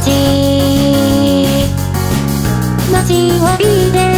街街を見て。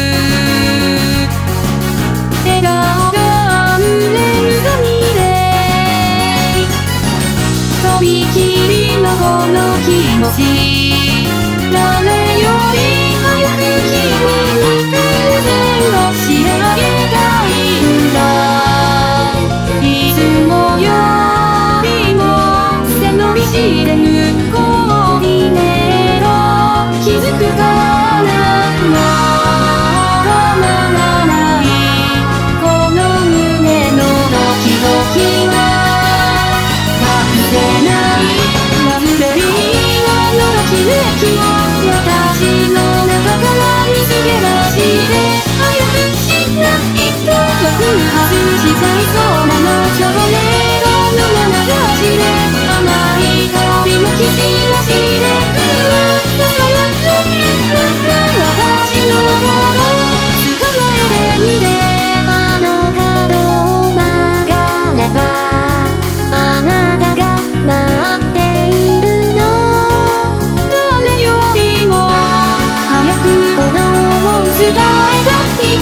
记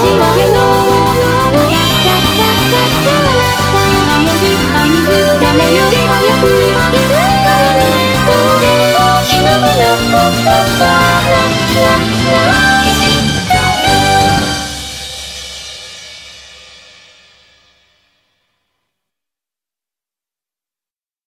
she